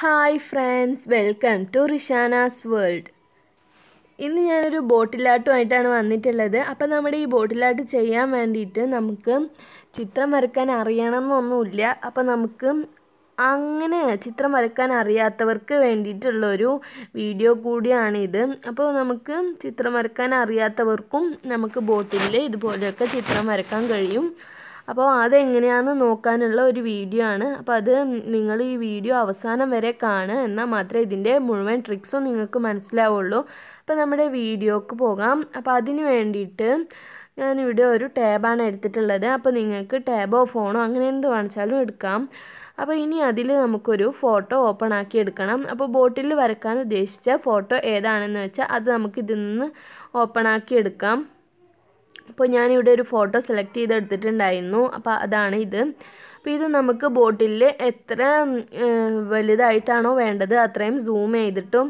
Hi friends welcome to Rishana's world. ഇന്ന് ഞാനൊരു ബോട്ടിലാട്ടുമായിട്ടാണ് വന്നിട്ടുള്ളത്. അപ്പം നമ്മുടെ ഈ ബോട്ടിലാട്ട് ചെയ്യാൻ വേണ്ടിയിട്ട് നമുക്ക് ചിത്രം വരക്കാൻ അറിയണമെന്നൊന്നുമില്ല. അപ്പം നമുക്ക് അങ്ങനെ ചിത്രം വരക്കാൻ അറിയാത്തവർക്ക് വേണ്ടിയിട്ടുള്ളൊരു വീഡിയോ കൂടിയാണിത്. അപ്പോൾ നമുക്ക് ചിത്രം വരക്കാൻ അറിയാത്തവർക്കും നമുക്ക് ബോട്ടിൽ ഇതുപോലെയൊക്കെ ചിത്രം വരക്കാൻ കഴിയും. അപ്പോൾ അതെങ്ങനെയാണെന്ന് നോക്കാനുള്ള ഒരു വീഡിയോ ആണ്. അപ്പോൾ അത് നിങ്ങൾ ഈ വീഡിയോ അവസാനം വരെ കാണുക. എന്നാൽ മാത്രമേ ഇതിന്റെ മുഴുവൻ ട്രിക്സും നിങ്ങൾക്ക് മനസ്സിലാവുള്ളൂ. അപ്പോൾ നമ്മുടെ വീഡിയോക്ക് പോകാം. അപ്പോൾ അതിന് വേണ്ടിയിട്ട് ഞാനിവിടെ ഒരു ടാബാണ് എടുത്തിട്ടുള്ളത്. അപ്പോൾ നിങ്ങൾക്ക് ടാബോ ഫോണോ അങ്ങനെ എന്ത് വാങ്ങിച്ചാലും എടുക്കാം. അപ്പോൾ ഇനി അതിൽ നമുക്കൊരു ഫോട്ടോ ഓപ്പൺ ആക്കി എടുക്കണം. അപ്പോൾ ബോട്ടിൽ വരക്കാൻ ഉദ്ദേശിച്ച ഫോട്ടോ ഏതാണെന്ന് വെച്ചാൽ അത് നമുക്ക് ഇതിൽ നിന്ന് ഓപ്പൺ ആക്കി എടുക്കാം. അപ്പോൾ ഞാനിവിടെ ഒരു ഫോട്ടോ സെലക്ട് ചെയ്തെടുത്തിട്ടുണ്ടായിരുന്നു. അപ്പോൾ അതാണ് ഇത്. അപ്പോൾ ഇത് നമുക്ക് ബോട്ടിൽ എത്ര വലുതായിട്ടാണോ വേണ്ടത് അത്രയും സൂം ചെയ്തിട്ടും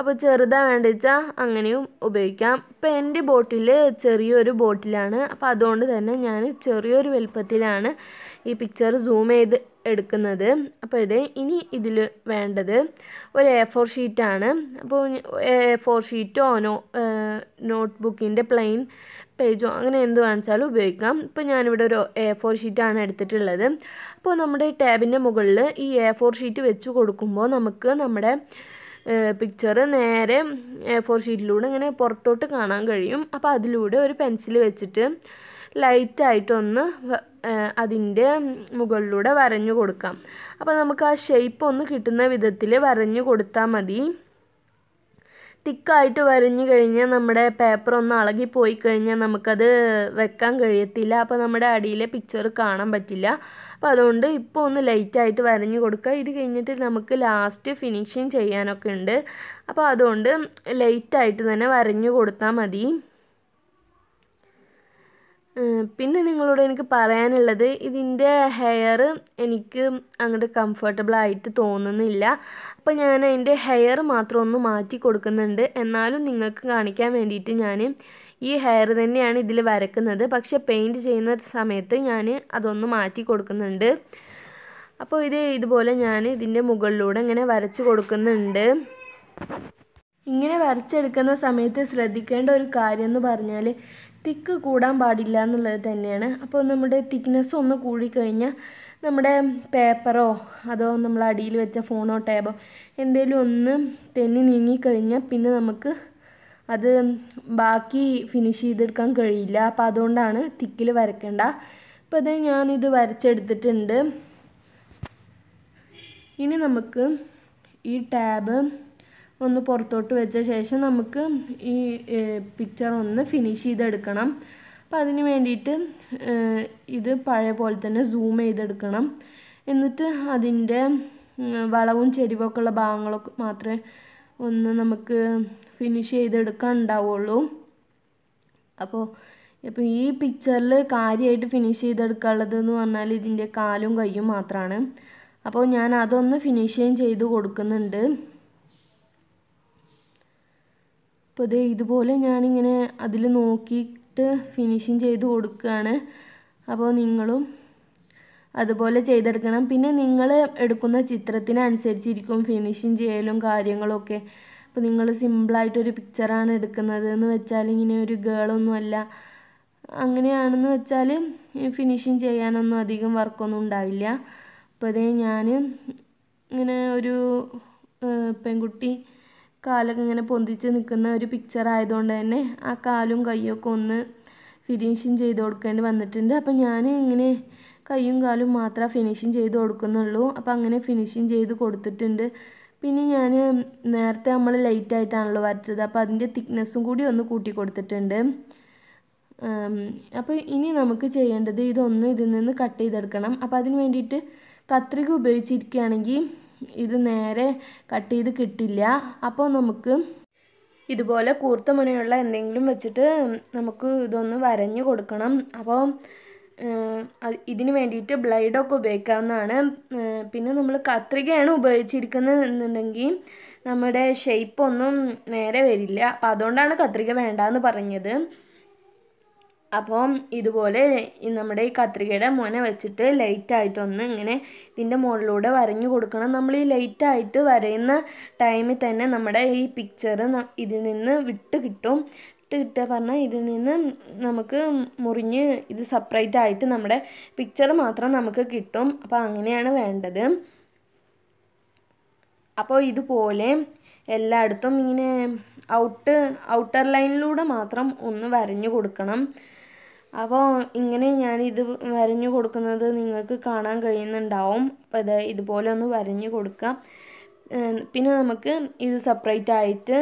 അപ്പോൾ ചെറുതാണ് വേണ്ടത് വെച്ചാൽ അങ്ങനെയും ഉപയോഗിക്കാം. ഇപ്പോൾ എന്റെ ബോട്ടിൽ ചെറിയൊരു ബോട്ടിലാണ്. അപ്പോൾ അതുകൊണ്ട് തന്നെ ഞാൻ ചെറിയൊരു വലുപ്പത്തിലാണ് ഈ പിക്ചർ സൂം ചെയ്ത് എടുക്കുന്നത്. അപ്പോൾ ഇത് ഇനി ഇതിൽ വേണ്ടത് ഒരു എ ഫോർ ഷീറ്റാണ്. അപ്പോൾ എ ഫോർ ഷീറ്റോ നോ നോട്ട്ബുക്കിന്റെ പ്ലെയിൻ പേജോ അങ്ങനെ എന്ത് വേണിച്ചാലും ഉപയോഗിക്കാം. ഇപ്പോൾ ഞാനിവിടെ ഒരു എ ഫോർ ഷീറ്റാണ് എടുത്തിട്ടുള്ളത്. അപ്പോൾ നമ്മുടെ ടാബിന്റെ മുകളിൽ ഈ എ ഫോർ ഷീറ്റ് വെച്ച് കൊടുക്കുമ്പോൾ നമുക്ക് നമ്മുടെ പിക്ചർ നേരെ എ ഫോർ ഷീറ്റിലൂടെ ഇങ്ങനെ പുറത്തോട്ട് കാണാൻ കഴിയും. അപ്പോൾ അതിലൂടെ ഒരു പെൻസിൽ വെച്ചിട്ട് ലൈറ്റായിട്ടൊന്ന് അതിന്റെ മുകളിലൂടെ വരഞ്ഞു കൊടുക്കാം. അപ്പോൾ നമുക്ക് ആ ഷേപ്പ് ഒന്ന് കിട്ടുന്ന വിധത്തിൽ വരഞ്ഞു കൊടുത്താൽ മതി. തിക്കായിട്ട് വരഞ്ഞു കഴിഞ്ഞാൽ നമ്മുടെ പേപ്പർ ഒന്ന് ഇളകി പോയി കഴിഞ്ഞാൽ നമുക്കത് വെക്കാൻ കഴിയത്തില്ല. അപ്പോൾ നമ്മുടെ അടിയിലെ പിക്ചർ കാണാൻ പറ്റില്ല. അപ്പോൾ അതുകൊണ്ട് ഇപ്പോൾ ഒന്ന് ലൈറ്റായിട്ട് വരഞ്ഞു കൊടുക്കുക. ഇത് കഴിഞ്ഞിട്ട് നമുക്ക് ലാസ്റ്റ് ഫിനിഷിങ് ചെയ്യാനൊക്കെ ഉണ്ട്. അപ്പോൾ അതുകൊണ്ട് ലൈറ്റായിട്ട് തന്നെ വരഞ്ഞു കൊടുത്താൽ മതി. പിന്നെ നിങ്ങളോട് എനിക്ക് പറയാനുള്ളത് ഇതിന്റെ ഹെയർ എനിക്ക് അങ്ങോട്ട് കംഫർട്ടബിളായിട്ട് തോന്നുന്നില്ല. അപ്പോൾ ഞാൻ അതിന്റെ ഹെയർ മാത്രം ഒന്ന് മാറ്റി കൊടുക്കുന്നുണ്ട്. എന്നാലും നിങ്ങൾക്ക് കാണിക്കാൻ വേണ്ടിയിട്ട് ഞാൻ ഈ ഹെയർ തന്നെയാണ് ഇതിൽ വരക്കുന്നത്. പക്ഷെ പെയിന്റ് ചെയ്യുന്ന സമയത്ത് ഞാൻ അതൊന്ന് മാറ്റി കൊടുക്കുന്നുണ്ട്. അപ്പോൾ ഇത് ഇതുപോലെ ഞാൻ ഇതിന്റെ മുകളിലൂടെ ഇങ്ങനെ വരച്ച് കൊടുക്കുന്നുണ്ട്. ഇങ്ങനെ വരച്ചെടുക്കുന്ന സമയത്ത് ശ്രദ്ധിക്കേണ്ട ഒരു കാര്യം എന്ന് പറഞ്ഞാൽ തിക്ക് കൂടാൻ പാടില്ല എന്നുള്ളത് തന്നെയാണ്. അപ്പോൾ നമ്മുടെ തിക്നെസ് ഒന്ന് കൂടിക്കഴിഞ്ഞാൽ നമ്മുടെ പേപ്പറോ അതോ നമ്മൾ അടിയിൽ വെച്ച ഫോണോ ടാബോ എന്തെങ്കിലും ഒന്ന് തെന്നി നീങ്ങിക്കഴിഞ്ഞാൽ പിന്നെ നമുക്ക് അത് ബാക്കി ഫിനിഷ് ചെയ്തെടുക്കാൻ കഴിയില്ല. അപ്പോൾ അതുകൊണ്ടാണ് തിക്കിൽ വരയ്ക്കേണ്ട. അപ്പോൾ അത് ഞാനിത് വരച്ചെടുത്തിട്ടുണ്ട്. ഇനി നമുക്ക് ഈ ടാബ് ഒന്ന് പുറത്തോട്ട് വെച്ച ശേഷം നമുക്ക് ഈ പിക്ചർ ഒന്ന് ഫിനിഷ് ചെയ്തെടുക്കണം. അപ്പം അതിന് വേണ്ടിയിട്ട് ഇത് പഴയ പോലെ തന്നെ സൂം ചെയ്തെടുക്കണം. എന്നിട്ട് അതിന്റെ വളവും ചെടിവൊക്കെ ഉള്ള ഭാഗങ്ങളൊക്കെ മാത്രമേ ഒന്ന് നമുക്ക് ഫിനിഷ് ചെയ്തെടുക്കാൻ ഉണ്ടാവുള്ളൂ. അപ്പോൾ ഇപ്പോൾ ഈ പിക്ചറിൽ കാര്യമായിട്ട് ഫിനിഷ് ചെയ്തെടുക്കാനുള്ളത് എന്ന് പറഞ്ഞാൽ ഇതിന്റെ കാലും കയ്യും മാത്രമാണ് അപ്പോൾ ഞാൻ അതൊന്ന് ഫിനിഷിങ് ചെയ്ത് കൊടുക്കുന്നുണ്ട്. അപ്പോൾ ഇത് ഇതുപോലെ ഞാനിങ്ങനെ അതിൽ നോക്കിയിട്ട് ഫിനിഷിങ് ചെയ്ത് കൊടുക്കുകയാണ് അപ്പോൾ നിങ്ങളും അതുപോലെ ചെയ്തെടുക്കണം. പിന്നെ നിങ്ങൾ എടുക്കുന്ന ചിത്രത്തിനനുസരിച്ചിരിക്കും ഫിനിഷിങ് ചെയ്യലും കാര്യങ്ങളൊക്കെ അപ്പോൾ നിങ്ങൾ സിമ്പിളായിട്ടൊരു പിക്ചറാണ് എടുക്കുന്നത് എന്ന് വെച്ചാൽ ഇങ്ങനെ ഒരു ഗേളൊന്നുമല്ല അങ്ങനെയാണെന്ന് വെച്ചാൽ ഫിനിഷിങ് ചെയ്യാനൊന്നും അധികം വർക്കൊന്നും ഉണ്ടാവില്ല. അപ്പോൾ അതേ ഞാൻ ഇങ്ങനെ ഒരു പെൺകുട്ടി കാലൊക്കെ ഇങ്ങനെ പൊന്തിച്ച് നിൽക്കുന്ന ഒരു പിക്ചർ ആയതുകൊണ്ട് തന്നെ ആ കാലും കൈയൊക്കെ ഒന്ന് ഫിനിഷിങ് ചെയ്ത് കൊടുക്കേണ്ടി വന്നിട്ടുണ്ട്. അപ്പം ഞാൻ ഇങ്ങനെ കൈയും കാലും മാത്രമേ ഫിനിഷിങ് ചെയ്ത് കൊടുക്കുന്നുള്ളൂ. അപ്പം അങ്ങനെ ഫിനിഷിങ് ചെയ്ത് കൊടുത്തിട്ടുണ്ട്. പിന്നെ ഞാൻ നേരത്തെ നമ്മൾ ലൈറ്റ് ആയിട്ടാണല്ലോ വരച്ചത്. അപ്പോൾ അതിന്റെ തിക്നെസ്സും കൂടി ഒന്ന് കൂട്ടി കൊടുത്തിട്ടുണ്ട്. അപ്പോൾ ഇനി നമുക്ക് ചെയ്യേണ്ടത് ഇതൊന്ന് ഇതിൽ നിന്ന് കട്ട് ചെയ്തെടുക്കണം. അപ്പോൾ അതിന് വേണ്ടിയിട്ട് കത്രിക ഉപയോഗിച്ചിരിക്കുകയാണെങ്കിൽ ഇത് നേരെ കട്ട് ചെയ്ത് കിട്ടില്ല. അപ്പോൾ നമുക്ക് ഇതുപോലെ കൂർത്ത മുനയുള്ള എന്തെങ്കിലും വെച്ചിട്ട് നമുക്ക് ഇതൊന്ന് വരഞ്ഞു കൊടുക്കണം. അപ്പോൾ ഇതിന് വേണ്ടിയിട്ട് ബ്ലൈഡൊക്കെ ഉപയോഗിക്കാവുന്നതാണ്. പിന്നെ നമ്മൾ കത്രികയാണ് ഉപയോഗിച്ചിരിക്കുന്നത് എന്നുണ്ടെങ്കിൽ നമ്മുടെ ഷേപ്പ് ഒന്നും നേരെ വരില്ല. അപ്പോൾ അതുകൊണ്ടാണ് കത്രിക വേണ്ടാന്ന് പറഞ്ഞത്. അപ്പം ഇതുപോലെ നമ്മുടെ ഈ കത്രികയുടെ മുന വെച്ചിട്ട് ലൈറ്റായിട്ടൊന്ന് ഇങ്ങനെ ഇതിന്റെ മുകളിലൂടെ വരഞ്ഞു കൊടുക്കണം. നമ്മൾ ഈ ലൈറ്റായിട്ട് വരയുന്ന ടൈമിൽ തന്നെ നമ്മുടെ ഈ പിക്ചർ ഇതിൽ നിന്ന് വിട്ട് കിട്ടും. വിട്ട് കിട്ടുക പറഞ്ഞാൽ ഇതിൽ നിന്ന് നമുക്ക് മുറിഞ്ഞ് ഇത് സെപ്പറേറ്റ് ആയിട്ട് നമ്മുടെ പിക്ചർ മാത്രം നമുക്ക് കിട്ടും. അപ്പോൾ അങ്ങനെയാണ് വേണ്ടത്. അപ്പോൾ ഇതുപോലെ എല്ലായിടത്തും ഇങ്ങനെ ഔട്ട് ഔട്ടർ ലൈനിലൂടെ മാത്രം ഒന്ന് വരഞ്ഞു കൊടുക്കണം. അപ്പോൾ ഇങ്ങനെ ഞാൻ ഇത് വരഞ്ഞു കൊടുക്കുന്നത് നിങ്ങൾക്ക് കാണാൻ കഴിയുന്നുണ്ടാവും. അപ്പോൾ ഇത് ഇതുപോലെ ഒന്ന് വരഞ്ഞു കൊടുക്കാം. പിന്നെ നമുക്ക് ഇത് സെപ്പറേറ്റ് ആയിട്ട്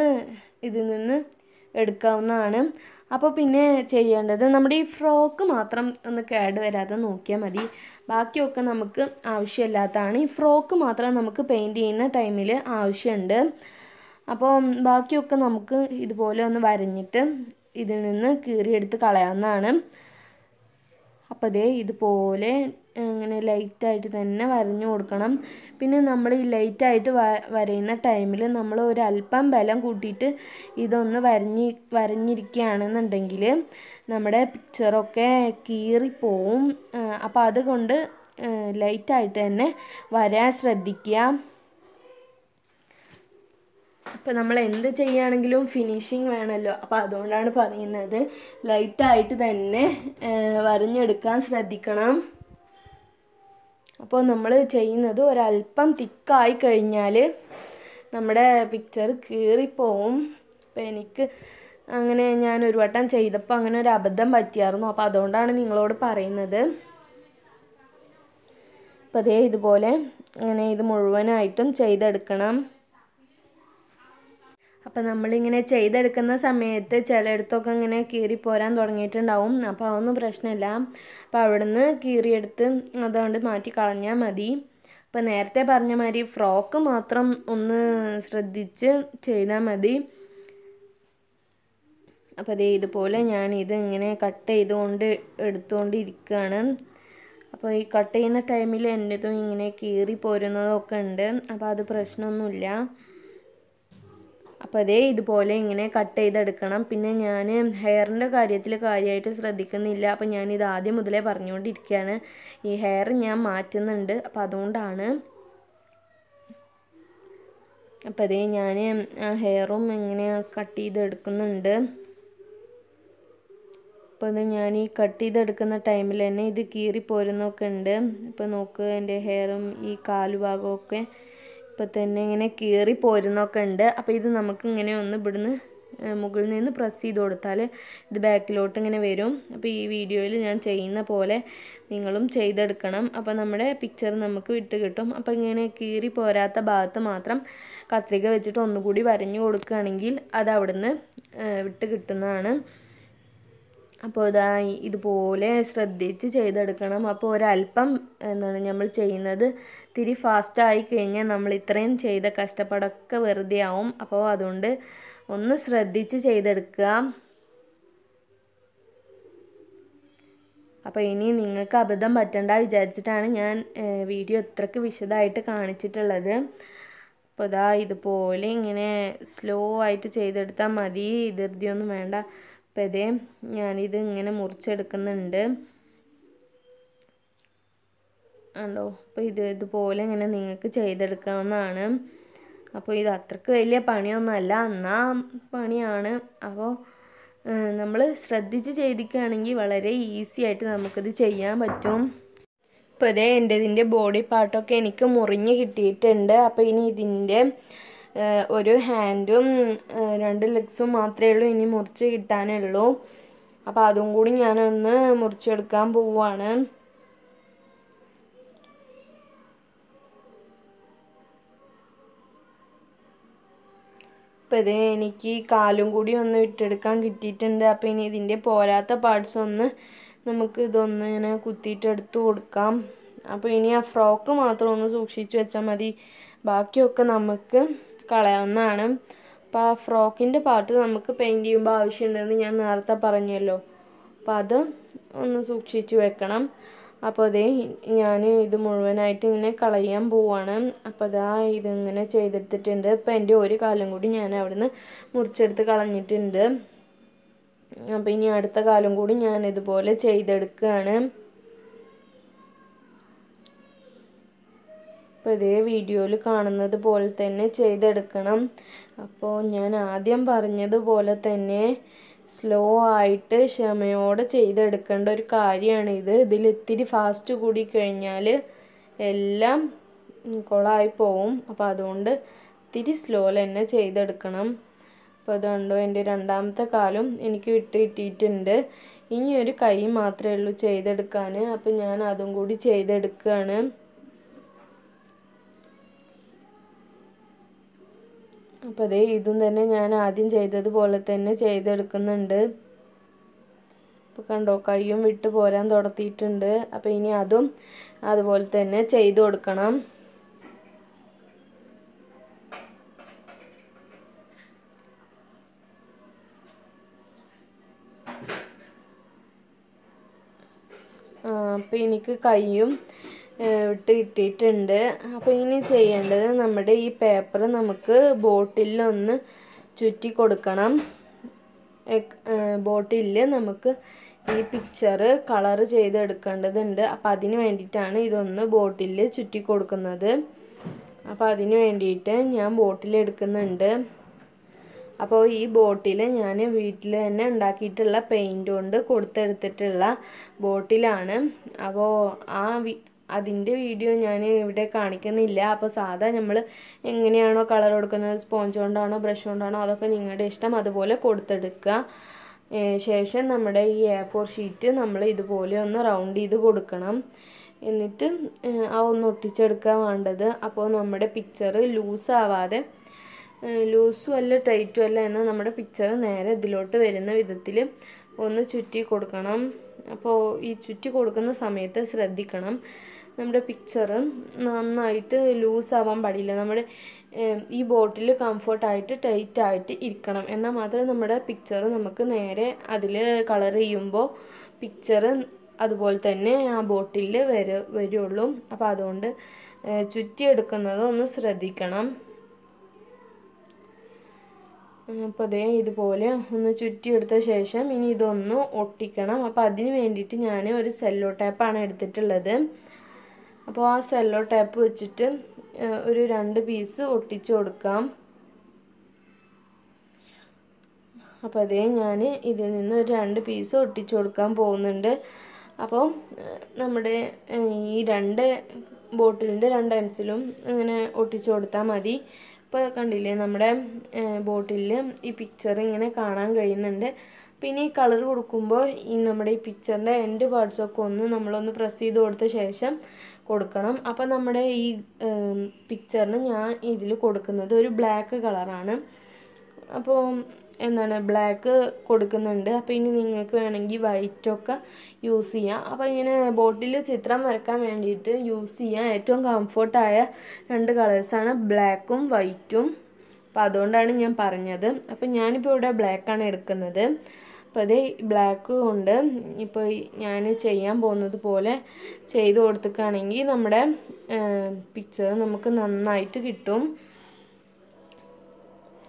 ഇതിൽ നിന്ന് എടുക്കാവുന്നതാണ്. അപ്പോൾ പിന്നെ ചെയ്യേണ്ടത് നമ്മുടെ ഈ ഫ്രോക്ക് മാത്രം ഒന്ന് കേട് വരാതെ നോക്കിയാൽ മതി. ബാക്കിയൊക്കെ നമുക്ക് ആവശ്യമില്ലാത്തതാണ്. ഈ ഫ്രോക്ക് മാത്രം നമുക്ക് പെയിന്റ് ചെയ്യുന്ന ടൈമിൽ ആവശ്യമുണ്ട്. അപ്പോൾ ബാക്കിയൊക്കെ നമുക്ക് ഇതുപോലെ ഒന്ന് വരഞ്ഞിട്ട് ഇതിൽ നിന്ന് കീറിയെടുത്ത് കളയാവുന്നതാണ്. അപ്പോൾ ദേ ഇതുപോലെ ഇങ്ങനെ ലൈറ്റായിട്ട് തന്നെ വരഞ്ഞു കൊടുക്കണം. പിന്നെ നമ്മൾ ഈ ലൈറ്റായിട്ട് വ വരയുന്ന ടൈമിൽ നമ്മൾ ഒരല്പം ബലം കൂട്ടിയിട്ട് ഇതൊന്ന് വരഞ്ഞി വരഞ്ഞിരിക്കുകയാണെന്നുണ്ടെങ്കിൽ നമ്മുടെ പിക്ചറൊക്കെ കീറിപ്പോവും. അപ്പോൾ അതുകൊണ്ട് ലൈറ്റായിട്ട് തന്നെ വരാൻ ശ്രദ്ധിക്കുക. അപ്പോൾ നമ്മൾ എന്ത് ചെയ്യുകയാണെങ്കിലും ഫിനിഷിങ് വേണമല്ലോ അപ്പോൾ അതുകൊണ്ടാണ് പറയുന്നത്. ലൈറ്റായിട്ട് തന്നെ വരഞ്ഞെടുക്കാൻ ശ്രദ്ധിക്കണം. അപ്പോൾ നമ്മൾ ചെയ്യുന്നത് ഒരല്പം തിക്കായി കഴിഞ്ഞാൽ നമ്മുടെ പിക്ചർ കീറിപ്പോവും. അപ്പോൾ എനിക്ക് അങ്ങനെ ഞാൻ ഒരു വട്ടം ചെയ്തപ്പോൾ അങ്ങനെ ഒരു അബദ്ധം പറ്റിയായിരുന്നു. അപ്പോൾ അതുകൊണ്ടാണ് നിങ്ങളോട് പറയുന്നത്. അപ്പോൾ അതേ ഇതുപോലെ അങ്ങനെ ഇത് മുഴുവനായിട്ടും ചെയ്തെടുക്കണം. അപ്പം നമ്മളിങ്ങനെ ചെയ്തെടുക്കുന്ന സമയത്ത് ചിലയിടത്തൊക്കെ ഇങ്ങനെ കീറി പോരാൻ തുടങ്ങിയിട്ടുണ്ടാവും. അപ്പോൾ അതൊന്നും പ്രശ്നമില്ല. അപ്പോൾ അവിടുന്ന് കീറിയെടുത്ത് അതുകൊണ്ട് മാറ്റി കളഞ്ഞാൽ മതി. അപ്പോൾ നേരത്തെ പറഞ്ഞ മാതിരി ഫ്രോക്ക് മാത്രം ഒന്ന് ശ്രദ്ധിച്ച് ചെയ്താൽ മതി. അപ്പോൾ അതേ ഇതുപോലെ ഞാൻ ഇത് ഇങ്ങനെ കട്ട് ചെയ്തുകൊണ്ട് എടുത്തുകൊണ്ട് ഇരിക്കുകയാണ് അപ്പോൾ ഈ കട്ട് ചെയ്യുന്ന ടൈമിൽ എന്റെതും ഇങ്ങനെ കീറി പോരുന്നതൊക്കെ ഉണ്ട്. അപ്പോൾ അത് പ്രശ്നമൊന്നുമില്ല. അപ്പോൾ അതേ ഇതുപോലെ ഇങ്ങനെ കട്ട് ചെയ്തെടുക്കണം. പിന്നെ ഞാൻ ഹെയറിന്റെ കാര്യത്തിൽ കാര്യമായിട്ട് ശ്രദ്ധിക്കുന്നില്ല. അപ്പോൾ ഞാനിത് ആദ്യം മുതലേ പറഞ്ഞുകൊണ്ടിരിക്കുകയാണ് ഈ ഹെയർ ഞാൻ മാറ്റുന്നുണ്ട്. അപ്പോൾ അതുകൊണ്ടാണ് അപ്പോൾ അതേ ഞാൻ ഹെയറും ഇങ്ങനെ കട്ട് ചെയ്തെടുക്കുന്നുണ്ട്. അപ്പോൾ ഇത് ഞാൻ ഈ കട്ട് ചെയ്തെടുക്കുന്ന ടൈമിൽ തന്നെ ഇത് കീറി പോരുന്നൊക്കെ ഉണ്ട്. ഇപ്പോൾ നോക്ക് എന്റെ ഹെയറും ഈ കാലുഭാഗമൊക്കെ ഇപ്പോൾ തന്നെ ഇങ്ങനെ കീറി പോരുന്നൊക്കെ ഉണ്ട്. അപ്പോൾ ഇത് നമുക്ക് ഇങ്ങനെ ഒന്ന് ഇവിടുന്ന് മുകളിൽ നിന്ന് പ്രസ് ചെയ്ത് കൊടുത്താൽ ഇത് ബാക്കിലോട്ട് ഇങ്ങനെ വരും. അപ്പോൾ ഈ വീഡിയോയിൽ ഞാൻ ചെയ്യുന്ന പോലെ നിങ്ങളും ചെയ്തെടുക്കണം. അപ്പോൾ നമ്മുടെ പിക്ചർ നമുക്ക് വിട്ട് കിട്ടും. അപ്പോൾ ഇങ്ങനെ കീറി പോരാത്ത ഭാഗത്ത് മാത്രം കത്രിക വെച്ചിട്ട് ഒന്നുകൂടി വരഞ്ഞു കൊടുക്കുകയാണെങ്കിൽ അത് അവിടുന്ന് വിട്ട് കിട്ടുന്നതാണ്. അപ്പോൾ ഇതാ ഇതുപോലെ ശ്രദ്ധിച്ച് ചെയ്തെടുക്കണം. അപ്പോൾ ഒരല്പം എന്താണ് നമ്മൾ ചെയ്യുന്നത് തിരി ഫാസ്റ്റായി കഴിഞ്ഞാൽ നമ്മൾ ഇത്രയും ചെയ്ത കഷ്ടപ്പാടൊക്കെ വെറുതെ ആവും. അപ്പോൾ അതുകൊണ്ട് ഒന്ന് ശ്രദ്ധിച്ച് ചെയ്തെടുക്കുക. അപ്പോൾ ഇനി നിങ്ങൾക്ക് അബദ്ധം പറ്റണ്ട വിചാരിച്ചിട്ടാണ് ഞാൻ വീഡിയോ ഇത്രയ്ക്ക് വിശദമായിട്ട് കാണിച്ചിട്ടുള്ളത്. അപ്പോൾ ഇതാ ഇതുപോലെ ഇങ്ങനെ സ്ലോ ആയിട്ട് ചെയ്തെടുത്താൽ മതി. ധൃതിയൊന്നും വേണ്ട. അപ്പോൾ ഇതേ ഞാനിത് ഇങ്ങനെ മുറിച്ചെടുക്കുന്നുണ്ട്. ഉണ്ടോ അപ്പോൾ ഇത് ഇതുപോലെ ഇങ്ങനെ നിങ്ങൾക്ക് ചെയ്തെടുക്കാവുന്നതാണ്. അപ്പോൾ ഇത് അത്രയ്ക്ക് വലിയ പണിയൊന്നുമല്ല എന്നാൽ പണിയാണ്. അപ്പോൾ നമ്മൾ ശ്രദ്ധിച്ച് ചെയ്തിക്കുകയാണെങ്കിൽ വളരെ ഈസി ആയിട്ട് നമുക്കിത് ചെയ്യാൻ പറ്റും. ഇപ്പോൾ ഇതേ എന്റെ ഇതിന്റെ ബോഡി പാർട്ടൊക്കെ എനിക്ക് മുറിഞ്ഞ് കിട്ടിയിട്ടുണ്ട്. അപ്പോൾ ഇനി ഇതിന്റെ ഒരു ഹാൻഡും രണ്ട് ലെഗ്സും മാത്രമേ ഉള്ളൂ ഇനി മുറിച്ച് കിട്ടാനുള്ളൂ. അപ്പോൾ അതും കൂടി ഞാനൊന്ന് മുറിച്ചെടുക്കാൻ പോവുകയാണ് അപ്പോൾ ഇത് എനിക്ക് കാലും കൂടി ഒന്ന് വിട്ടെടുക്കാൻ കിട്ടിയിട്ടുണ്ട്. അപ്പോൾ ഇനി ഇതിന്റെ പോരാത്ത പാർട്സ് ഒന്ന് നമുക്ക് ഇതൊന്ന് ഇങ്ങനെ കുത്തിയിട്ടെടുത്ത് കൊടുക്കാം. അപ്പോൾ ഇനി ആ ഫ്രോക്ക് മാത്രം ഒന്ന് സൂക്ഷിച്ചു വെച്ചാൽ മതി. ബാക്കിയൊക്കെ നമുക്ക് കളയാവുന്നതാണ്. അപ്പോൾ ആ ഫ്രോക്കിന്റെ പാർട്ട് നമുക്ക് പെയിന്റ് ചെയ്യുമ്പോൾ ആവശ്യമുണ്ടെന്ന് ഞാൻ നേരത്തെ പറഞ്ഞല്ലോ. അപ്പോൾ അത് ഒന്ന് സൂക്ഷിച്ചു വെക്കണം. അപ്പോൾ അതേ ഞാൻ ഇത് മുഴുവനായിട്ട് ഇങ്ങനെ കളയാൻ പോവാണ്. അപ്പോൾ അതാ ഇതിങ്ങനെ ചെയ്തെടുത്തിട്ടുണ്ട്. അപ്പോൾ എന്റെ ഒരു കാലം കൂടി ഞാൻ അവിടുന്ന് മുറിച്ചെടുത്ത് കളഞ്ഞിട്ടുണ്ട്. അപ്പോൾ ഇനി അടുത്ത കാലം കൂടി ഞാൻ ഇതുപോലെ ചെയ്തെടുക്കുകയാണ് അപ്പോൾ ഇതേ വീഡിയോയിൽ കാണുന്നത് പോലെ തന്നെ ചെയ്തെടുക്കണം. അപ്പോൾ ഞാൻ ആദ്യം പറഞ്ഞതുപോലെ തന്നെ സ്ലോ ആയിട്ട് ക്ഷമയോടെ ചെയ്തെടുക്കേണ്ട ഒരു കാര്യമാണ് ഇത്. ഇതിൽ ഇത്തിരി ഫാസ്റ്റ് കൂടി കഴിഞ്ഞാൽ എല്ലാം കുളമായി പോവും. അപ്പോൾ അതുകൊണ്ട് ഇത്തിരി സ്ലോയിൽ തന്നെ ചെയ്തെടുക്കണം. അപ്പോൾ അതുകൊണ്ടോ എന്റെ രണ്ടാമത്തെ കാലും എനിക്ക് വിട്ട് കിട്ടിയിട്ടുണ്ട്. ഇനി ഒരു കൈ മാത്രമേ ഉള്ളൂ ചെയ്തെടുക്കാൻ. അപ്പോൾ ഞാൻ അതും കൂടി ചെയ്തെടുക്കുകയാണ്. അപ്പോൾ അതേ ഇതും തന്നെ ഞാൻ ആദ്യം ചെയ്തതുപോലെ തന്നെ ചെയ്തെടുക്കുന്നുണ്ട്. ഇപ്പോൾ കണ്ടോ കയ്യും വിട്ട് പോരാൻ തുടത്തിയിട്ടുണ്ട്. അപ്പോൾ ഇനി അതും അതുപോലെ തന്നെ ചെയ്തു കൊടുക്കണം. അപ്പോൾ എനിക്ക് കൈയും വിട്ട് കിട്ടിയിട്ടുണ്ട്. അപ്പോൾ ഇനി ചെയ്യേണ്ടത് നമ്മുടെ ഈ പേപ്പർ നമുക്ക് ബോട്ടിലൊന്ന് ചുറ്റി കൊടുക്കണം. ബോട്ടിലിൽ നമുക്ക് ഈ പിക്ചർ കളർ ചെയ്തെടുക്കേണ്ടതുണ്ട്. അപ്പോൾ അതിന് വേണ്ടിയിട്ടാണ് ഇതൊന്ന് ബോട്ടിലിൽ ചുറ്റി കൊടുക്കുന്നത്. അപ്പോൾ അതിന് വേണ്ടിയിട്ട് ഞാൻ ബോട്ടിൽ എടുക്കുന്നുണ്ട്. അപ്പോൾ ഈ ബോട്ടിൽ ഞാൻ വീട്ടിൽ തന്നെ ഉണ്ടാക്കിയിട്ടുള്ള പെയിന്റ് കൊണ്ട് കൊടുത്തെടുത്തിട്ടുള്ള ബോട്ടിലാണ്. അപ്പോൾ ആ അതിന്റെ വീഡിയോ ഞാൻ ഇവിടെ കാണിക്കുന്നില്ല. അപ്പോൾ സാധാ നമ്മൾ എങ്ങനെയാണോ കളർ കൊടുക്കുന്നത്? സ്പോഞ്ച് കൊണ്ടാണോ ബ്രഷ് കൊണ്ടാണോ? അതൊക്കെ നിങ്ങളുടെ ഇഷ്ടം. അതുപോലെ കൊടുത്തെടുക്കുക ശേഷം നമ്മുടെ ഈ എ ഫോർ ഷീറ്റ് നമ്മൾ ഇതുപോലെ ഒന്ന് റൗണ്ട് ചെയ്ത് കൊടുക്കണം. എന്നിട്ട് ആ ഒന്ന് ഒട്ടിച്ചെടുക്കുക വേണ്ടത്. അപ്പോൾ നമ്മുടെ പിക്ചർ ലൂസാവാതെ ലൂസും അല്ല ടൈറ്റും അല്ല എന്നാൽ നമ്മുടെ പിക്ചർ നേരെ ഇതിലോട്ട് വരുന്ന വിധത്തിൽ ഒന്ന് ചുറ്റി കൊടുക്കണം. അപ്പോൾ ഈ ചുറ്റി കൊടുക്കുന്ന സമയത്ത് ശ്രദ്ധിക്കണം. നമ്മുടെ പിക്ചർ നന്നായിട്ട് ലൂസ് ആവാൻ പാടില്ല. നമ്മുടെ ഈ ബോട്ടിൽ കംഫർട്ടായിട്ട് ടൈറ്റ് ആയിട്ട് ഇരിക്കണം. എന്നാൽ മാത്രമേ നമ്മുടെ പിക്ചർ നമുക്ക് നേരെ അതിൽ കളർ ചെയ്യുമ്പോൾ പിക്ചർ അതുപോലെ തന്നെ ആ ബോട്ടിൽ വര വരുള്ളൂ. അപ്പോൾ അതുകൊണ്ട് ചുറ്റിയെടുക്കുന്നത് ഒന്ന് ശ്രദ്ധിക്കണം. അപ്പോൾ അതേ ഇതുപോലെ ഒന്ന് ചുറ്റിയെടുത്ത ശേഷം ഇനി ഇതൊന്ന് ഒട്ടിക്കണം. അപ്പോൾ അതിന് വേണ്ടിയിട്ട് ഞാൻ ഒരു സെല്ലോ ടാപ്പാണ് എടുത്തിട്ടുള്ളത്. അപ്പോൾ ആ സെല്ലോ ടേപ്പ് വെച്ചിട്ട് ഒരു രണ്ട് പീസ് ഒട്ടിച്ചു കൊടുക്കാം. അപ്പോൾ അതേ ഞാൻ ഇതിൽ നിന്ന് ഒരു രണ്ട് പീസ് ഒട്ടിച്ചു കൊടുക്കാൻ പോകുന്നുണ്ട്. അപ്പോൾ നമ്മുടെ ഈ രണ്ട് ബോട്ടിലിന്റെ രണ്ട് അൻസിലും ഇങ്ങനെ ഒട്ടിച്ചു കൊടുത്താൽ മതി. ഇപ്പോൾ കണ്ടില്ലേ നമ്മുടെ ബോട്ടിലിൽ ഈ പിക്ചർ ഇങ്ങനെ കാണാൻ കഴിയുന്നുണ്ട്. പിന്നെ ഈ കളർ കൊടുക്കുമ്പോൾ ഈ നമ്മുടെ ഈ പിക്ചറിന്റെ എൻഡ് പാർട്സൊക്കെ ഒന്ന് നമ്മളൊന്ന് പ്രസ് ചെയ്ത് കൊടുത്ത ശേഷം കൊടുക്കണം. അപ്പോൾ നമ്മുടെ ഈ പിക്ചറിന് ഞാൻ ഇതിൽ കൊടുക്കുന്നത് ഒരു ബ്ലാക്ക് കളറാണ്. അപ്പോൾ എന്താണ് ബ്ലാക്ക് കൊടുക്കുന്നുണ്ട്. അപ്പോൾ ഇനി നിങ്ങൾക്ക് വേണമെങ്കിൽ വൈറ്റൊക്കെ യൂസ് ചെയ്യാം. അപ്പോൾ ഇങ്ങനെ ബോട്ടിൽ ചിത്രം വരയ്ക്കാൻ വേണ്ടിയിട്ട് യൂസ് ചെയ്യാൻ ഏറ്റവും കംഫർട്ടായ രണ്ട് കളേഴ്സാണ് ബ്ലാക്കും വൈറ്റും അപ്പോൾ അതുകൊണ്ടാണ് ഞാൻ പറഞ്ഞത്. അപ്പോൾ ഞാനിപ്പോൾ ഇവിടെ ബ്ലാക്കാണ് എടുക്കുന്നത്. അപ്പോൾ അതേ ബ്ലാക്ക് കൊണ്ട് ഇപ്പോൾ ഞാൻ ചെയ്യാൻ പോകുന്നത് പോലെ ചെയ്ത് കൊടുത്തുക്കുകയാണെങ്കിൽ നമ്മുടെ പിക്ചർ നമുക്ക് നന്നായിട്ട് കിട്ടും.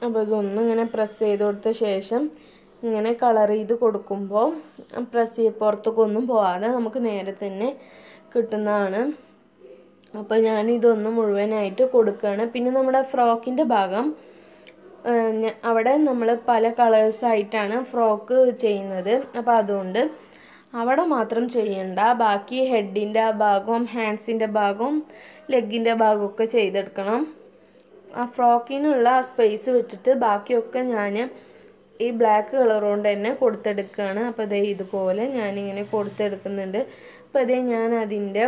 അപ്പോൾ ഇതൊന്നും ഇങ്ങനെ പ്രസ് ചെയ്ത് കൊടുത്ത ശേഷം ഇങ്ങനെ കളർ ചെയ്ത് കൊടുക്കുമ്പോൾ പ്രസ് ചെയ്ത് പുറത്തേക്കൊന്നും പോവാതെ നമുക്ക് നേരെ തന്നെ കിട്ടുന്നതാണ്. അപ്പോൾ ഞാൻ ഇതൊന്ന് മുഴുവനായിട്ട് കൊടുക്കുകയാണ്. പിന്നെ നമ്മുടെ ഫ്രോക്കിന്റെ ഭാഗം അവിടെ നമ്മൾ പല കളേഴ്സായിട്ടാണ് ഫ്രോക്ക് ചെയ്യുന്നത്. അപ്പോൾ അതുകൊണ്ട് അവിടെ മാത്രം ചെയ്യണ്ട. ബാക്കി ഹെഡിന്റെ ഭാഗവും ഹാൻഡ്സിന്റെ ഭാഗവും ലെഗിന്റെ ഭാഗമൊക്കെ ചെയ്തെടുക്കണം. ആ ഫ്രോക്കിനുള്ള സ്പേസ് വിട്ടിട്ട് ബാക്കിയൊക്കെ ഞാൻ ഈ ബ്ലാക്ക് കളർ കൊണ്ട് തന്നെ കൊടുത്തെടുക്കുകയാണ് അപ്പോൾ അതേ ഇതുപോലെ ഞാനിങ്ങനെ കൊടുത്തെടുക്കുന്നുണ്ട്. അപ്പോൾ അതേ ഞാൻ അതിന്റെ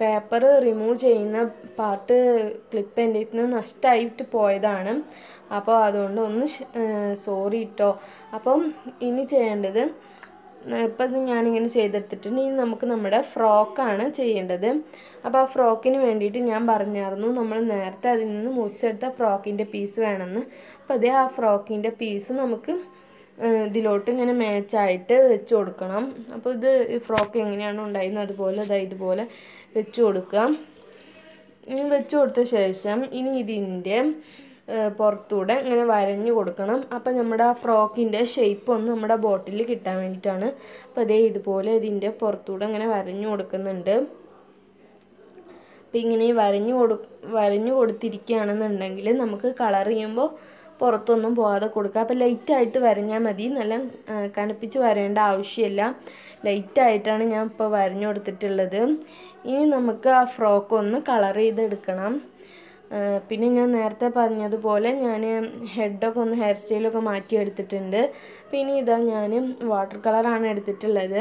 പേപ്പർ റിമൂവ് ചെയ്യുന്ന പാർട്ട് ക്ലിപ്പ് എന്റെ നിന്ന് നഷ്ടമായിട്ട് പോയതാണ്. അപ്പോൾ അതുകൊണ്ട് ഒന്ന് സോറി കേട്ടോ അപ്പം ഇനി ചെയ്യേണ്ടത് ഇപ്പം ഞാനിങ്ങനെ ചെയ്തെടുത്തിട്ടുണ്ട് ഇനി നമുക്ക് നമ്മുടെ ഫ്രോക്കാണ് ചെയ്യേണ്ടത്. അപ്പോൾ ആ ഫ്രോക്കിന് വേണ്ടിയിട്ട് ഞാൻ പറഞ്ഞായിരുന്നു നമ്മൾ നേരത്തെ അതിൽ നിന്ന് മുറിച്ചെടുത്ത ഫ്രോക്കിന്റെ പീസ് വേണമെന്ന്. അപ്പോൾ അതേ ആ ഫ്രോക്കിന്റെ പീസ് നമുക്ക് ഇതിലോട്ട് ഇങ്ങനെ മാച്ചായിട്ട് വെച്ച് കൊടുക്കണം. അപ്പോൾ ഇത് ഫ്രോക്ക് എങ്ങനെയാണ് ഉണ്ടായിരുന്നത്? അതുപോലെ ഇതാ ഇതുപോലെ വെച്ച് കൊടുക്കാം. ഇനി വെച്ച് കൊടുത്ത ശേഷം ഇനി ഇതിന്റെ പുറത്തൂടെ ഇങ്ങനെ വരഞ്ഞു കൊടുക്കണം. അപ്പം നമ്മുടെ ആ ഫ്രോക്കിന്റെ ഷേപ്പ് ഒന്ന് നമ്മുടെ ബോട്ടിൽ കിട്ടാൻ വേണ്ടിയിട്ടാണ്. അപ്പോൾ അതേ ഇതുപോലെ ഇതിന്റെ പുറത്തൂടെ ഇങ്ങനെ വരഞ്ഞു കൊടുക്കുന്നുണ്ട്. അപ്പം ഇങ്ങനെ വരഞ്ഞു കൊടു വരഞ്ഞു കൊടുത്തിരിക്കുകയാണെന്നുണ്ടെങ്കിൽ നമുക്ക് കളർ ചെയ്യുമ്പോൾ പുറത്തൊന്നും പോകാതെ കൊടുക്കുക. അപ്പോൾ ലൈറ്റായിട്ട് വരഞ്ഞാൽ മതി. നല്ല കനപ്പിച്ച് വരേണ്ട ആവശ്യമില്ല. ലൈറ്റായിട്ടാണ് ഞാൻ ഇപ്പോൾ വരഞ്ഞു കൊടുത്തിട്ടുള്ളത്. ഇനി നമുക്ക് ആ ഫ്രോക്ക് ഒന്ന് കളർ ചെയ്തെടുക്കണം. പിന്നെ ഞാൻ നേരത്തെ പറഞ്ഞതുപോലെ ഞാൻ ഹെഡൊക്കെ ഒന്ന് ഹെയർ സ്റ്റൈലൊക്കെ മാറ്റി എടുത്തിട്ടുണ്ട്. പിന്നെ ഇതാ ഞാൻ വാട്ടർ കളറാണ് എടുത്തിട്ടുള്ളത്.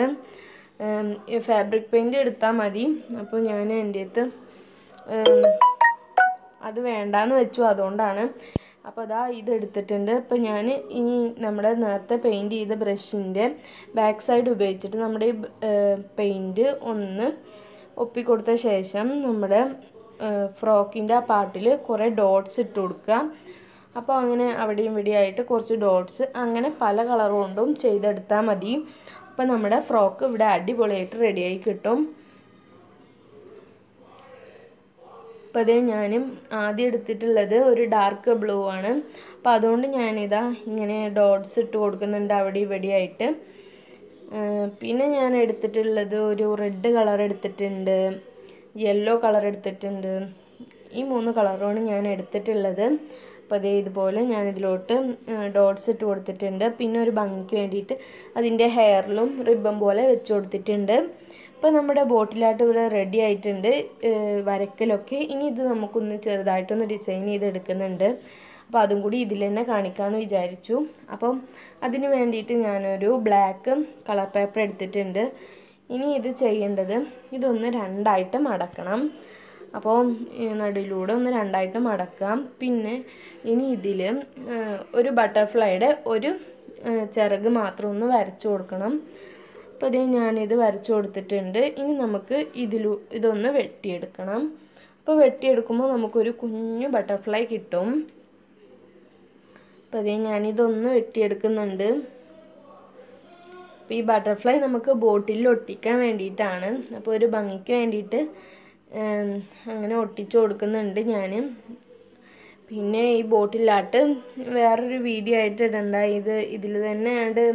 ഫാബ്രിക് പെയിന്റ് എടുത്താൽ മതി. അപ്പോൾ ഞാൻ എന്റെ അടുത്ത് അത് വേണ്ടാന്ന് വെച്ചു. അതുകൊണ്ടാണ് അപ്പോൾ അതാ ഇതെടുത്തിട്ടുണ്ട്. അപ്പോൾ ഞാൻ ഇനി നമ്മുടെ നേരത്തെ പെയിന്റ് ചെയ്ത ബ്രഷിന്റെ ബാക്ക് സൈഡ് ഉപയോഗിച്ചിട്ട് നമ്മുടെ ഈ പെയിന്റ് ഒന്ന് ഒപ്പിക്കൊടുത്ത ശേഷം നമ്മുടെ ഫ്രോക്കിന്റെ ആ പാർട്ടിൽ കുറേ ഡോട്ട്സ് ഇട്ട് കൊടുക്കുക. അപ്പോൾ അങ്ങനെ അവിടെയും ഇവിടെയായിട്ട് കുറച്ച് ഡോട്ട്സ് അങ്ങനെ പല കളർ കൊണ്ടും ചെയ്തെടുത്താൽ മതി. അപ്പോൾ നമ്മുടെ ഫ്രോക്ക് ഇവിടെ അടിപൊളിയായിട്ട് റെഡിയായി കിട്ടും. അപ്പോൾ അതേ ഞാനും ആദ്യം എടുത്തിട്ടുള്ളത് ഒരു ഡാർക്ക് ബ്ലൂ ആണ്. അപ്പോൾ അതുകൊണ്ട് ഞാനിതാ ഇങ്ങനെ ഡോട്ട്സ് ഇട്ട് കൊടുക്കുന്നുണ്ട് അവിടെ ഇവിടെയായിട്ട് പിന്നെ ഞാൻ എടുത്തിട്ടുള്ളത് ഒരു റെഡ് കളർ എടുത്തിട്ടുണ്ട് യെല്ലോ കളർ എടുത്തിട്ടുണ്ട്. ഈ മൂന്ന് കളറുമാണ് ഞാൻ എടുത്തിട്ടുള്ളത്. അപ്പോൾ അതേ ഇതുപോലെ ഞാൻ ഇതിലോട്ട് ഡോട്ട്സ് ഇട്ട് കൊടുത്തിട്ടുണ്ട്. പിന്നെ ഒരു ഭംഗിക്ക് വേണ്ടിയിട്ട് അതിന്റെ ഹെയറിലും റിബൺ പോലെ വെച്ച് കൊടുത്തിട്ടുണ്ട്. ഇപ്പോൾ നമ്മുടെ ബോട്ടിലായിട്ട് ഇവിടെ റെഡി ആയിട്ടുണ്ട് വരക്കലൊക്കെ. ഇനി ഇത് നമുക്കൊന്ന് ചെറുതായിട്ടൊന്ന് ഡിസൈൻ ചെയ്തെടുക്കുന്നുണ്ട്. അപ്പോൾ അതും കൂടി ഇതിൽ തന്നെ കാണിക്കാമെന്ന് വിചാരിച്ചു. അപ്പം അതിന് വേണ്ടിയിട്ട് ഞാനൊരു ബ്ലാക്ക് കളർ പേപ്പർ എടുത്തിട്ടുണ്ട്. ഇനി ഇത് ചെയ്യേണ്ടത് ഇതൊന്ന് രണ്ടായിട്ട് മടക്കണം. അപ്പോൾ നടുവിലൂടെ ഒന്ന് രണ്ടായിട്ട് മടക്കാം. പിന്നെ ഇനി ഇതിൽ ഒരു ബട്ടർഫ്ലൈയുടെ ഒരു ചിറക് മാത്രം ഒന്ന് വരച്ചു കൊടുക്കണം. അപ്പോൾ ഇതേ ഞാനിത് വരച്ചു കൊടുത്തിട്ടുണ്ട്. ഇനി നമുക്ക് ഇതിലു ഇതൊന്ന് വെട്ടിയെടുക്കണം. അപ്പോൾ വെട്ടിയെടുക്കുമ്പോൾ നമുക്കൊരു കുഞ്ഞു ബട്ടർഫ്ലൈ കിട്ടും. അപ്പോൾ അതേ ഞാനിതൊന്ന് വെട്ടിയെടുക്കുന്നുണ്ട്. അപ്പോൾ ഈ ബട്ടർഫ്ലൈ നമുക്ക് ബോട്ടിൽ ഒട്ടിക്കാൻ വേണ്ടിയിട്ടാണ്. അപ്പോൾ ഒരു ഭംഗിക്ക് വേണ്ടിയിട്ട് അങ്ങനെ ഒട്ടിച്ചു കൊടുക്കുന്നുണ്ട് ഞാൻ പിന്നെ ഈ ബോട്ടിലാട്ട് വേറൊരു വീഡിയോ ആയിട്ട് ഇടണ്ട. ഇത് ഇതിൽ തന്നെ ആണ്ട്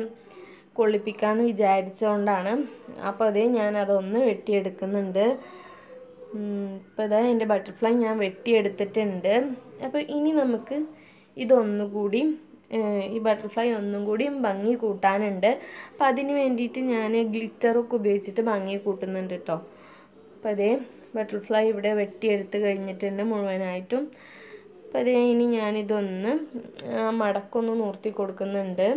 കൊള്ളിപ്പിക്കാമെന്ന് വിചാരിച്ചുകൊണ്ടാണ് അപ്പോൾ അതേ ഞാൻ അതൊന്ന് വെട്ടിയെടുക്കുന്നുണ്ട് ഇപ്പോൾ ഇതാ എന്റെ ബട്ടർഫ്ലൈ ഞാൻ വെട്ടിയെടുത്തിട്ടുണ്ട്. അപ്പോൾ ഇനി നമുക്ക് ഇതൊന്നുകൂടി ഈ ബട്ടർഫ്ലൈ ഒന്നും കൂടി ഭംഗി കൂട്ടാനുണ്ട്. അപ്പോൾ അതിന് വേണ്ടിയിട്ട് ഞാൻ ഗ്ലിറ്ററൊക്കെ ഉപയോഗിച്ചിട്ട് ഭംഗി കൂട്ടുന്നുണ്ട് കേട്ടോ അപ്പോൾ അതേ ബട്ടർഫ്ലൈ ഇവിടെ വെട്ടിയെടുത്ത് കഴിഞ്ഞിട്ടുണ്ട് മുഴുവനായിട്ടും. അപ്പോൾ അതേ ഇനി ഞാനിതൊന്ന് മടക്കൊന്ന് നൂർത്തി കൊടുക്കുന്നുണ്ട്.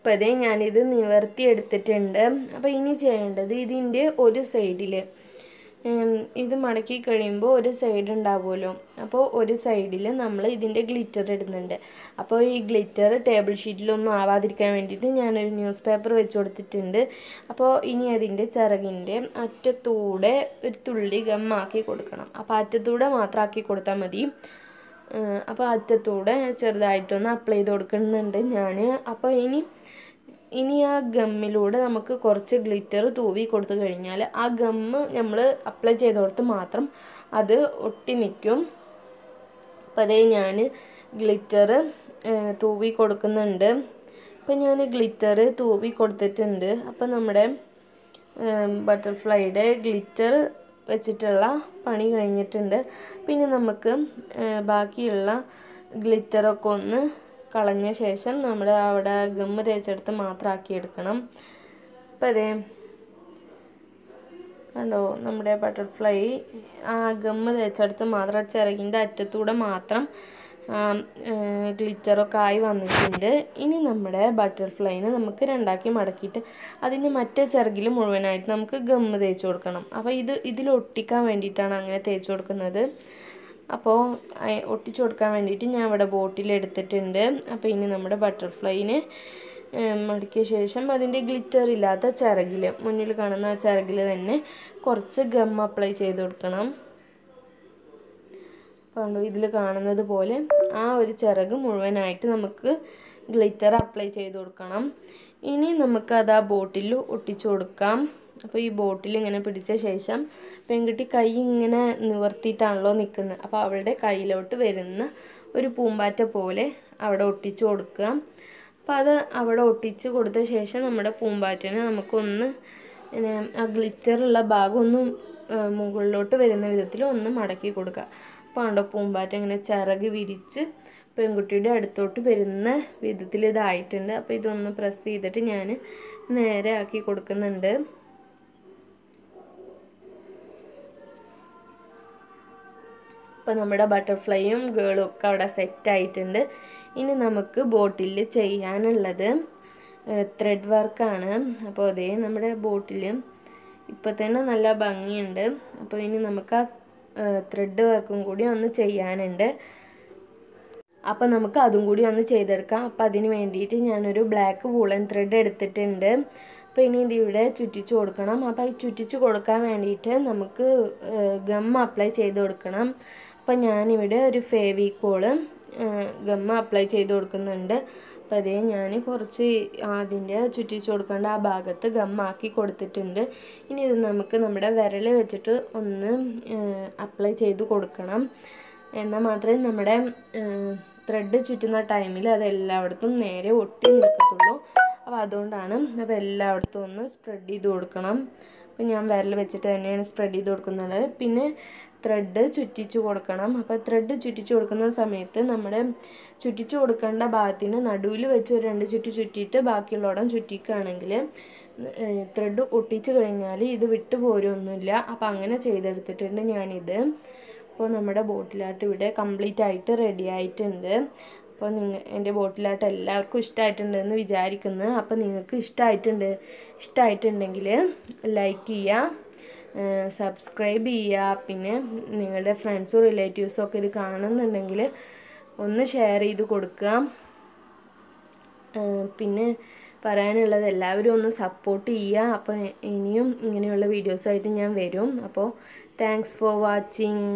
അപ്പോൾ അതേ ഞാനിത് നിവർത്തി എടുത്തിട്ടുണ്ട് അപ്പോൾ ഇനി ചെയ്യേണ്ടത് ഇതിന്റെ ഒരു സൈഡിൽ ഇത് മടക്കി കഴിയുമ്പോൾ ഒരു സൈഡ് ഉണ്ടാവുമല്ലോ. അപ്പോൾ ഒരു സൈഡിൽ നമ്മൾ ഇതിന്റെ ഗ്ലിറ്റർ ഇടുന്നുണ്ട്. അപ്പോൾ ഈ ഗ്ലിറ്റർ ടേബിൾ ഷീറ്റിലൊന്നും ആവാതിരിക്കാൻ വേണ്ടിയിട്ട് ഞാനൊരു ന്യൂസ് പേപ്പർ വെച്ച് കൊടുത്തിട്ടുണ്ട്. അപ്പോൾ ഇനി അതിന്റെ ചിറകിന്റെ അറ്റത്തൂടെ ഒരു തുള്ളി ഗമ്മാക്കി കൊടുക്കണം. അപ്പോൾ അറ്റത്തൂടെ മാത്രമാക്കി കൊടുത്താൽ മതി. അപ്പോൾ അറ്റത്തൂടെ ചെറുതായിട്ടൊന്ന് അപ്ലൈ ചെയ്ത് കൊടുക്കുന്നുണ്ട് ഞാൻ അപ്പോൾ ഇനി ഇനി ആ ഗമ്മിലൂടെ നമുക്ക് കുറച്ച് ഗ്ലിറ്റർ തൂവി കൊടുത്തു കഴിഞ്ഞാൽ ആ ഗമ്മ് നമ്മൾ അപ്ലൈ ചെയ്തോടത്ത് മാത്രം അത് ഒട്ടി നിൽക്കും അപ്പോൾ അതേ ഞാൻ ഗ്ലിറ്റർ തൂവി കൊടുക്കുന്നുണ്ട്. അപ്പം ഞാൻ ഗ്ലിറ്റർ തൂവി കൊടുത്തിട്ടുണ്ട്. അപ്പം നമ്മുടെ ബട്ടർഫ്ലൈയുടെ ഗ്ലിറ്റർ വെച്ചിട്ടുള്ള പണി കഴിഞ്ഞിട്ടുണ്ട്. പിന്നെ നമുക്ക് ബാക്കിയുള്ള ഗ്ലിറ്ററൊക്കെ ഒന്ന് കളഞ്ഞ ശേഷം നമ്മൾ അവിടെ ഗമ്മ് തേച്ചെടുത്ത് മാത്രമാക്കി ആക്കിയെടുക്കണം അപ്പം അതേ കണ്ടോ നമ്മുടെ ബട്ടർഫ്ലൈ ആ ഗമ്മ് തേച്ചെടുത്ത് മാത്രം ചിറകിന്റെ അറ്റത്തൂടെ മാത്രം ഗ്ലിറ്ററൊക്കെ ആയി വന്നിട്ടുണ്ട്. ഇനി നമ്മുടെ ബട്ടർഫ്ലൈനെ നമുക്ക് രണ്ടാക്കി മടക്കിയിട്ട് അതിന് മറ്റേ ചിറകിൽ മുഴുവനായിട്ട് നമുക്ക് ഗമ്മ് തേച്ച് കൊടുക്കണം. അപ്പോൾ ഇത് ഇതിലൊട്ടിക്കാൻ വേണ്ടിയിട്ടാണ് അങ്ങനെ തേച്ച് കൊടുക്കുന്നത്. അപ്പോൾ ഒട്ടിച്ചു കൊടുക്കാൻ വേണ്ടിയിട്ട് ഞാൻ ഇവിടെ ബോട്ടിൽ എടുത്തിട്ടുണ്ട്. അപ്പോൾ ഇനി നമ്മുടെ ബട്ടർഫ്ലൈന് മടക്കിയ ശേഷം അതിന്റെ ഗ്ലിറ്റർ ഇല്ലാത്ത ചിറകിൽ മുന്നിൽ കാണുന്ന ആ ചിറകിൽ തന്നെ കുറച്ച് ഗം അപ്ലൈ ചെയ്ത് കൊടുക്കണം. അപ്പോൾ ഇതിൽ കാണുന്നത് പോലെ ആ ഒരു ചിറക് മുഴുവനായിട്ട് നമുക്ക് ഗ്ലിറ്റർ അപ്ലൈ ചെയ്ത് കൊടുക്കണം. ഇനി നമുക്കത് ആ ബോട്ടിൽ ഒട്ടിച്ചു കൊടുക്കാം. അപ്പോൾ ഈ ബോട്ടിൽ ഇങ്ങനെ പിടിച്ച ശേഷം പെൺകുട്ടി കൈ ഇങ്ങനെ നിവർത്തിയിട്ടാണല്ലോ നിൽക്കുന്നത് അപ്പോൾ അവളുടെ കയ്യിലോട്ട് വരുന്ന ഒരു പൂമ്പാറ്റ പോലെ അവിടെ ഒട്ടിച്ചു കൊടുക്കുക. അപ്പോൾ അത് അവിടെ ഒട്ടിച്ച് കൊടുത്ത ശേഷം നമ്മുടെ പൂമ്പാറ്റനെ നമുക്കൊന്ന് പിന്നെ ആ ഗ്ലിറ്ററുള്ള ഭാഗം ഒന്ന് മുകളിലോട്ട് വരുന്ന വിധത്തിൽ ഒന്ന് മടക്കി കൊടുക്കുക. അപ്പോൾ ആണ്ടോ പൂമ്പാറ്റ ഇങ്ങനെ ചിറക് വിരിച്ച് പെൺകുട്ടിയുടെ അടുത്തോട്ട് വരുന്ന വിധത്തിൽ ഇതായിട്ടുണ്ട്. അപ്പോൾ ഇതൊന്ന് പ്രസ് ചെയ്തിട്ട് ഞാൻ നേരെ ആക്കി കൊടുക്കുന്നുണ്ട്. അപ്പോൾ നമ്മുടെ ബട്ടർഫ്ലൈയും ഗേളും ഒക്കെ അവിടെ സെറ്റ് ആയിട്ടുണ്ട്. ഇനി നമുക്ക് ബോട്ടിൽ ചെയ്യാനുള്ളത് ത്രെഡ് വർക്കാണ് അപ്പോൾ അതേ നമ്മുടെ ബോട്ടിൽ ഇപ്പോൾ തന്നെ നല്ല ഭംഗിയുണ്ട്. അപ്പോൾ ഇനി നമുക്ക് ആ ത്രെഡ് വർക്കും കൂടി ഒന്ന് ചെയ്യാനുണ്ട്. അപ്പോൾ നമുക്ക് അതും കൂടി ഒന്ന് ചെയ്തെടുക്കാം. അപ്പോൾ അതിന് വേണ്ടിയിട്ട് ഞാനൊരു ബ്ലാക്ക് വൂളൻ ത്രെഡ് എടുത്തിട്ടുണ്ട്. അപ്പോൾ ഇനി ഇതിവിടെ ചുറ്റിച്ച് കൊടുക്കണം. അപ്പോൾ ഈ ചുറ്റിച്ച് കൊടുക്കാൻ വേണ്ടിയിട്ട് നമുക്ക് ഗം അപ്ലൈ ചെയ്ത് കൊടുക്കണം. അപ്പോൾ ഞാനിവിടെ ഒരു ഫേവിക്കോൾ ഗമ്മ അപ്ലൈ ചെയ്ത് കൊടുക്കുന്നുണ്ട്. അപ്പോൾ അതേ ഞാൻ കുറച്ച് അതിന്റെ ചുറ്റിച്ച് കൊടുക്കേണ്ട ആ ഭാഗത്ത് ഗമ്മാക്കി കൊടുത്തിട്ടുണ്ട്. ഇനി ഇത് നമുക്ക് നമ്മുടെ വിരൽ വെച്ചിട്ട് ഒന്ന് അപ്ലൈ ചെയ്ത് കൊടുക്കണം. എന്നാൽ മാത്രമേ നമ്മുടെ ത്രെഡ് ചുറ്റുന്ന ടൈമിൽ അത് എല്ലായിടത്തും നേരെ ഒട്ടി നിൽക്കത്തുള്ളൂ. അപ്പോൾ അതുകൊണ്ടാണ് അപ്പോൾ എല്ലായിടത്തും ഒന്ന് സ്പ്രെഡ് ചെയ്ത് കൊടുക്കണം. അപ്പോൾ ഞാൻ വിരൽ വെച്ചിട്ട് തന്നെയാണ് സ്പ്രെഡ് ചെയ്ത് കൊടുക്കുന്നത്. പിന്നെ ത്രെഡ് ചുറ്റിച്ചു കൊടുക്കണം. അപ്പോൾ ത്രെഡ് ചുറ്റിച്ചു കൊടുക്കുന്ന സമയത്ത് നമ്മുടെ ചുറ്റിച്ചു കൊടുക്കേണ്ട ഭാഗത്തിന് നടുവിൽ വെച്ച് ഒരു രണ്ട് ചുറ്റി ചുറ്റിയിട്ട് ബാക്കിയുള്ളവിടം ചുറ്റിക്കുകയാണെങ്കിൽ ത്രെഡ് ഒട്ടിച്ച് കഴിഞ്ഞാൽ ഇത് വിട്ടു പോരൊന്നുമില്ല അപ്പോൾ അങ്ങനെ ചെയ്തെടുത്തിട്ടുണ്ട് ഞാനിത്. അപ്പോൾ നമ്മുടെ ബോട്ടിലാട്ട് ഇവിടെ കംപ്ലീറ്റ് ആയിട്ട് റെഡി ആയിട്ടുണ്ട്. അപ്പോൾ നിങ്ങൾ എന്റെ ബോട്ടിലാട്ട് എല്ലാവർക്കും ഇഷ്ടമായിട്ടുണ്ടെന്ന് വിചാരിക്കുന്നു. അപ്പോൾ നിങ്ങൾക്ക് ഇഷ്ടമായിട്ടുണ്ട് ഇഷ്ടമായിട്ടുണ്ടെങ്കിൽ ലൈക്ക് ചെയ്യുക. സബ്സ്ക്രൈബ് ചെയ്യുക പിന്നെ നിങ്ങളുടെ ഫ്രണ്ട്സും റിലേറ്റീവ്സും ഒക്കെ ഇത് കാണുന്നുണ്ടെങ്കിൽ ഒന്ന് ഷെയർ ചെയ്ത് കൊടുക്കുക. പിന്നെ പറയാനുള്ളത് എല്ലാവരും ഒന്ന് സപ്പോർട്ട് ചെയ്യുക അപ്പോൾ ഇനിയും ഇങ്ങനെയുള്ള വീഡിയോസായിട്ട് ഞാൻ വരും. അപ്പോൾ താങ്ക്സ് ഫോർ വാച്ചിങ്